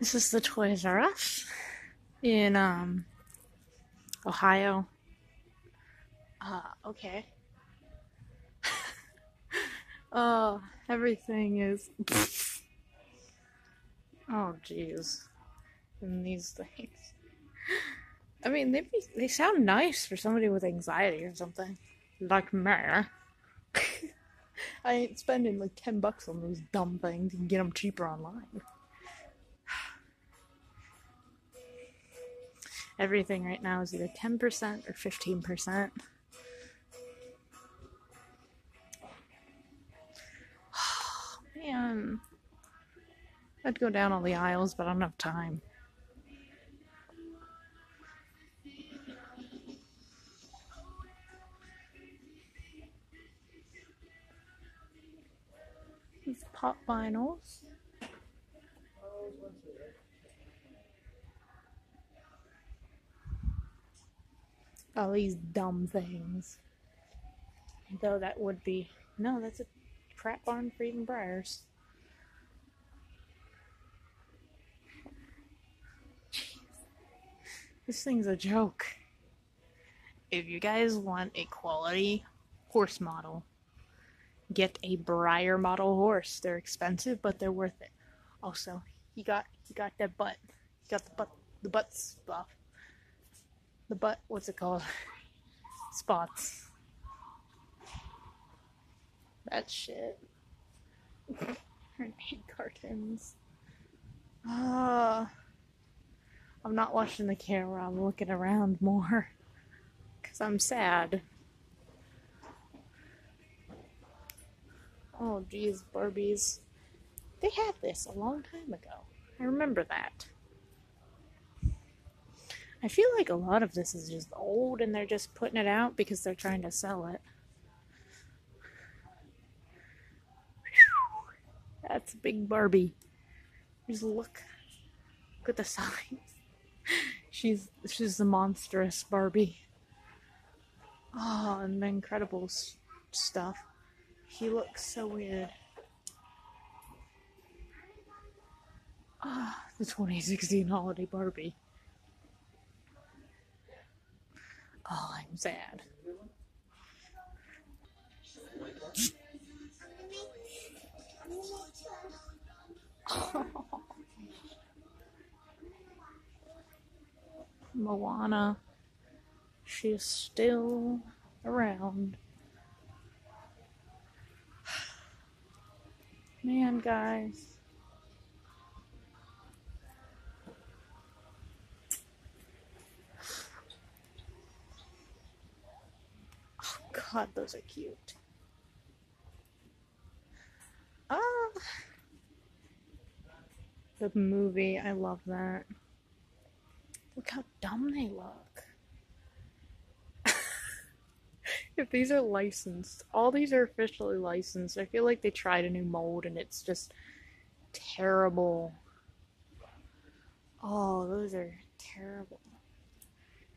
This is the Toys R Us in um Ohio. Uh, okay. oh, everything is. oh, jeez. And these things. I mean, they they sound nice for somebody with anxiety or something, like me. I ain't spending like ten bucks on those dumb things. You can get them cheaper online. Everything right now is either ten percent or fifteen percent. Man, I'd go down all the aisles, but I don't have time. These pop vinyls. All these dumb things. Though that would be. No, that's a crap barn for even Breyers. This thing's a joke. If you guys want a quality horse model, get a Breyer model horse. They're expensive, but they're worth it. Also, he got he got that butt. He got the butt the butt stuff. The butt what's it called? Spots. That shit. Grenade cartons. Ah. I'm not watching the camera, I'm looking around more. Because I'm sad. Oh, geez, Barbies. They had this a long time ago. I remember that. I feel like a lot of this is just old and they're just putting it out because they're trying to sell it. That's a big Barbie. Just look. Look at the size. She's she's the monstrous Barbie. Oh, and the Incredibles stuff. He looks so weird. Ah, the 2016 holiday Barbie. Oh, I'm sad. Moana. She's still around. Man, guys. Oh, God, those are cute. Ah. The movie, I love that. Look how dumb they look. if these are licensed, all these are officially licensed. I feel like they tried a new mold and it's just terrible. Oh, those are terrible.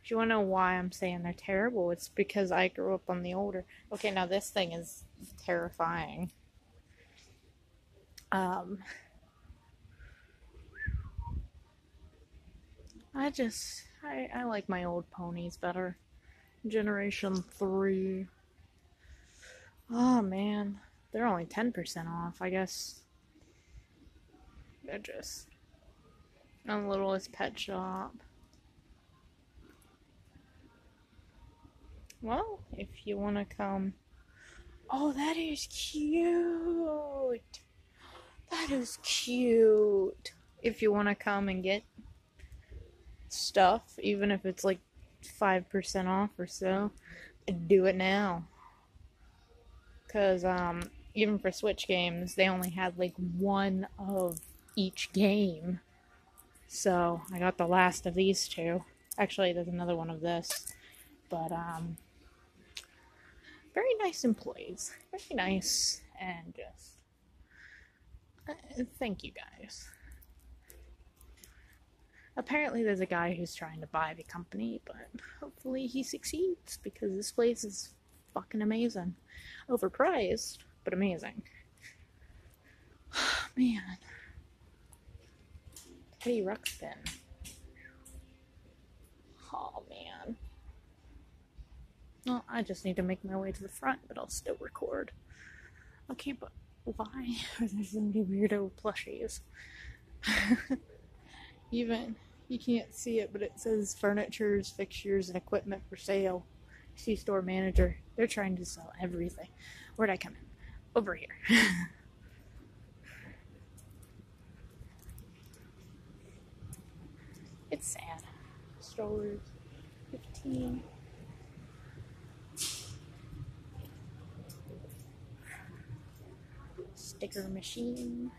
If you want to know why I'm saying they're terrible, it's because I grew up on the older. Okay, now this thing is terrifying. Um, I just, I, I like my old ponies better. Generation 3. Oh man, they're only 10% off, I guess. They're just a littlest pet shop. Well, if you want to come. Oh, that is cute. That is cute. If you want to come and get stuff, even if it's like 5% off or so, do it now. Because, um, even for Switch games, they only had like one of each game. So, I got the last of these two. Actually, there's another one of this. But, um, very nice employees. Very nice. And just, uh, thank you guys apparently there's a guy who's trying to buy the company, but hopefully he succeeds because this place is fucking amazing. Overpriced, but amazing. Man. Teddy Ruxpin. Oh man. Well, I just need to make my way to the front, but I'll still record. Okay, but why are there so many weirdo plushies? Even you can't see it, but it says furnitures, fixtures, and equipment for sale. See store manager. They're trying to sell everything. Where'd I come in? Over here. it's sad. Strollers, 15. Sticker machine.